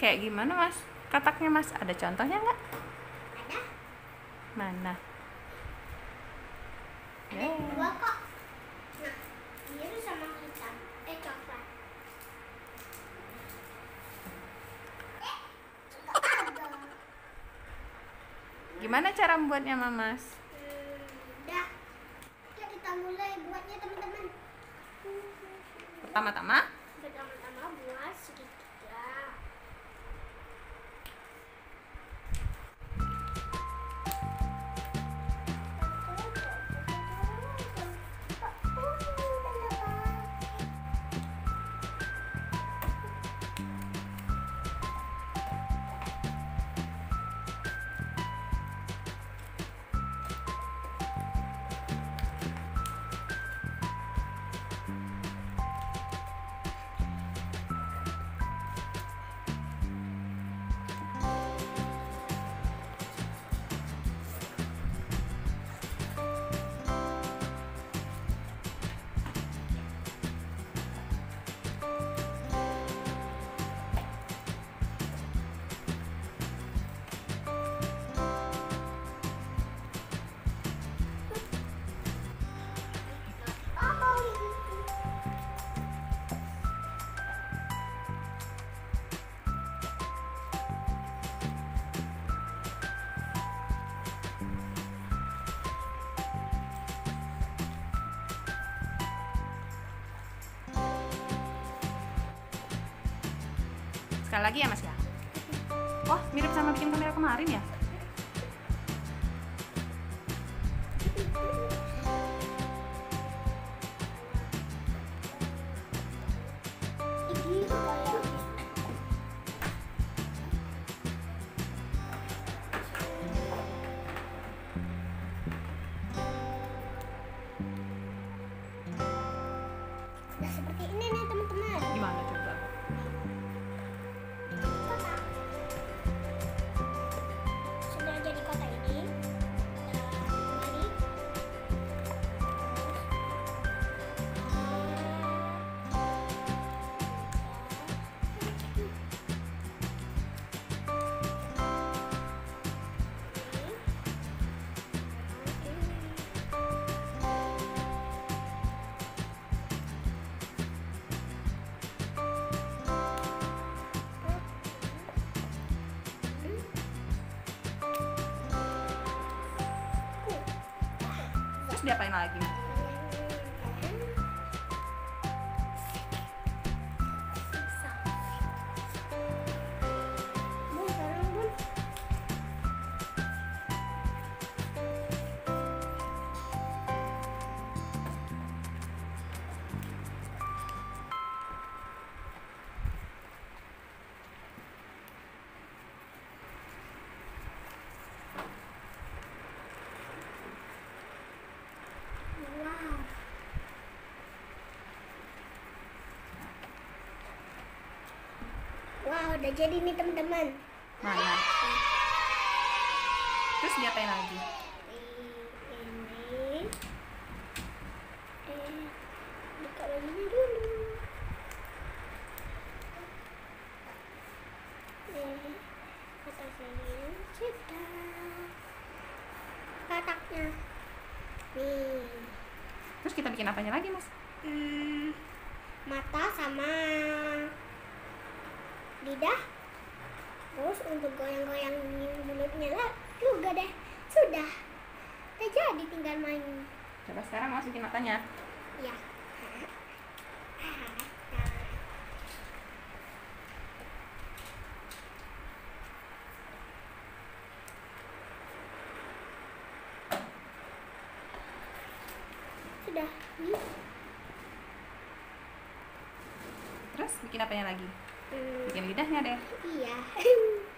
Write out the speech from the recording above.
kayak gimana mas? Kataknya mas ada contohnya nggak? Ada. Mana? Ada dua kok. Nah biru sama hitam. Eh coklat. Eh gimana cara membuatnya mamas hmm, udah. Yuk kita mulai buatnya teman-teman. Pertama-tama? Pertama-tama buat segitiga sekali lagi ya mas ya? Wah mirip sama bikin kamera kemarin ya diapain lagi udah jadi nih teman-teman. mana terus diapain lagi Ini, eh, buka bajunya dulu. Eh, atasnya ini. Nih. terus kita bikin apanya lagi mas Hmm, mata sama lidah. Terus untuk goyang-goyang mulutnya lah juga deh. Sudah. Udah jadi tinggal main. Coba sekarang masukin matanya. Ya sudah. Terus bikin apanya lagi bikin lidahnya deh. Iya